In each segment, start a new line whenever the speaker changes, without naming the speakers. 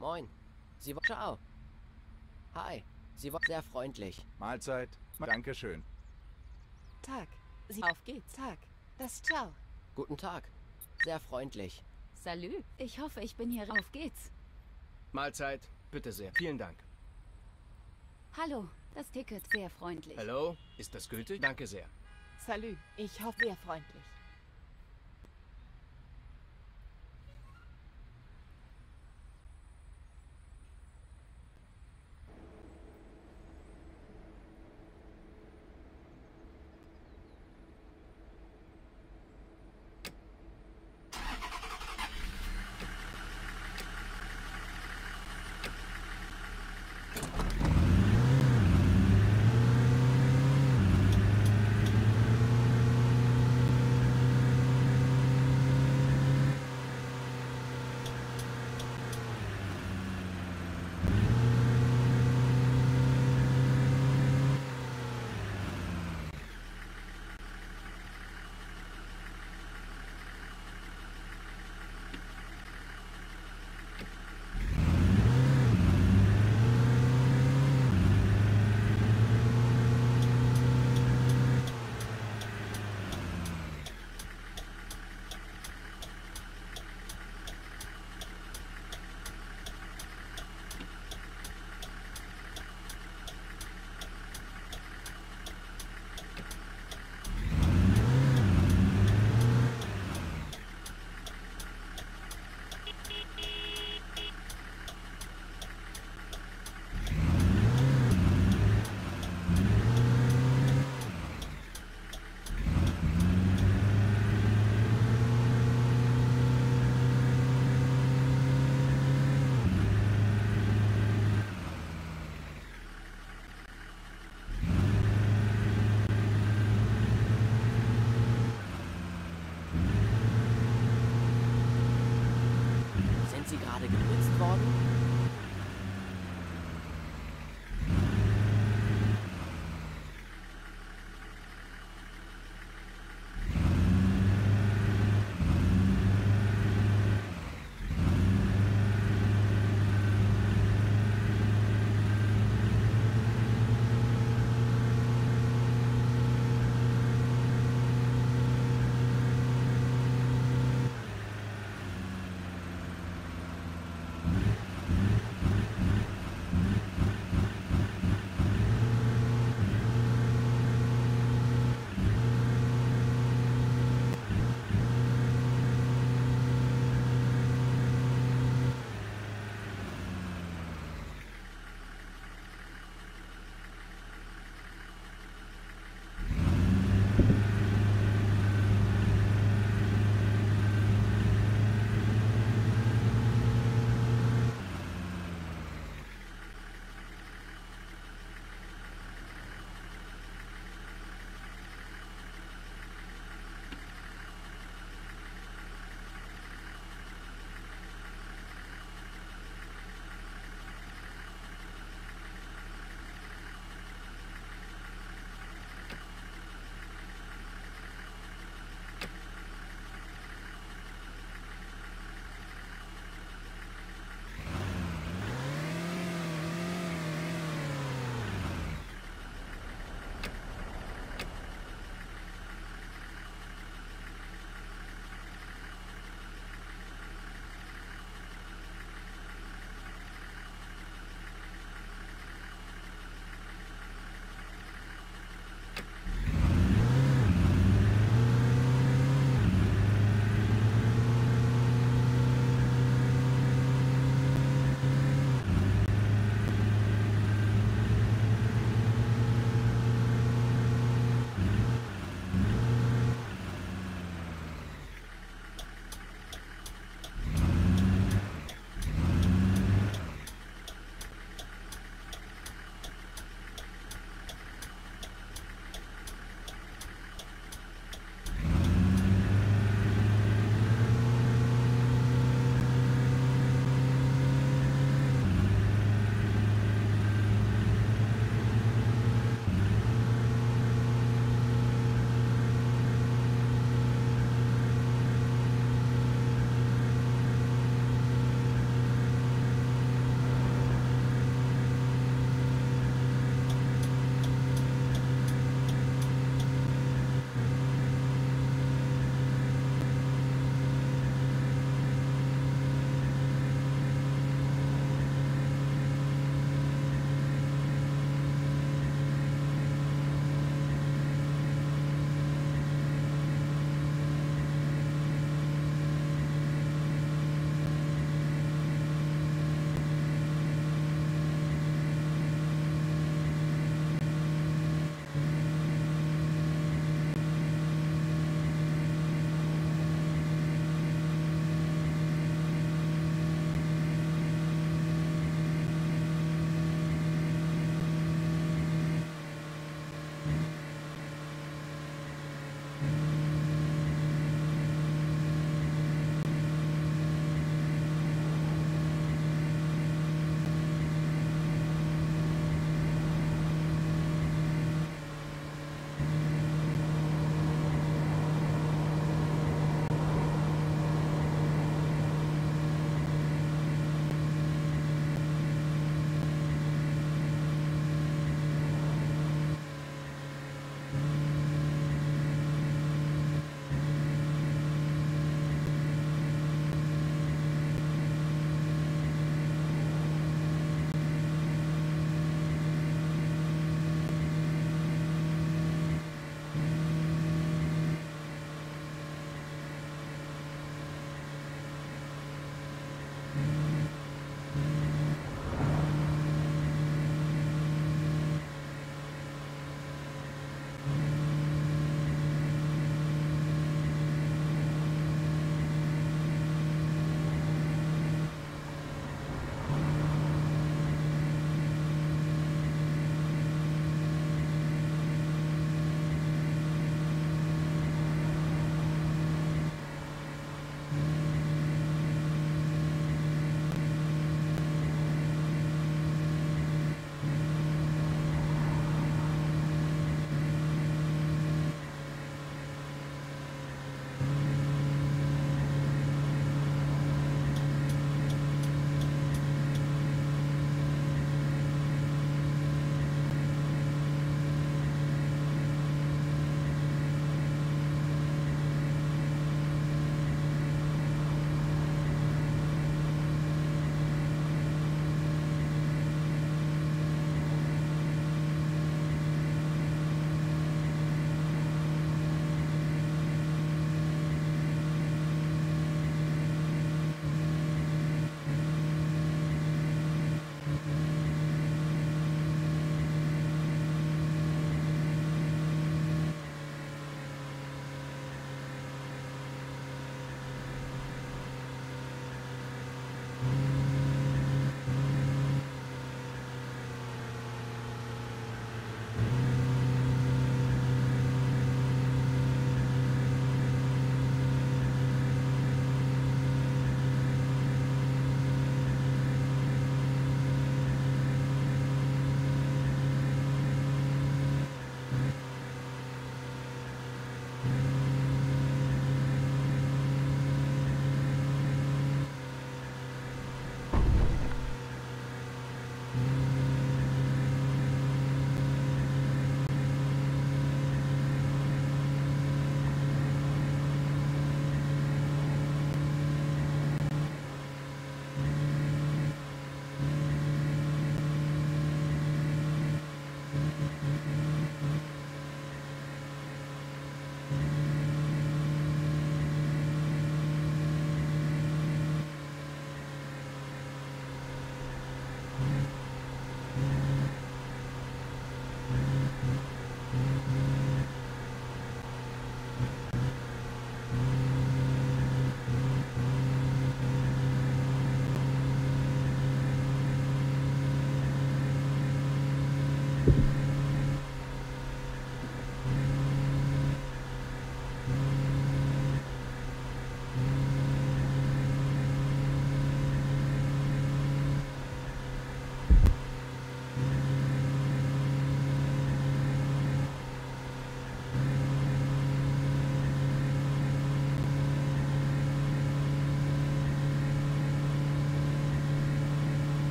Moin. Sie war... Ciao. Hi. Sie war sehr freundlich.
Mahlzeit. Dankeschön.
Tag. Sie auf geht's. Tag. Das Ciao.
Guten Tag. Sehr freundlich.
Salü. Ich hoffe, ich bin hier. Auf geht's.
Mahlzeit. Bitte sehr. Vielen Dank.
Hallo. Das Ticket. Sehr freundlich.
Hallo? Ist das gültig? Danke sehr.
Salü. Ich hoffe, sehr freundlich.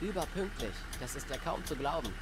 Überpünktlich. Das ist ja kaum zu glauben.